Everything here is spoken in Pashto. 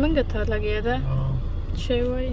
منګه ته لګیا ده شی وای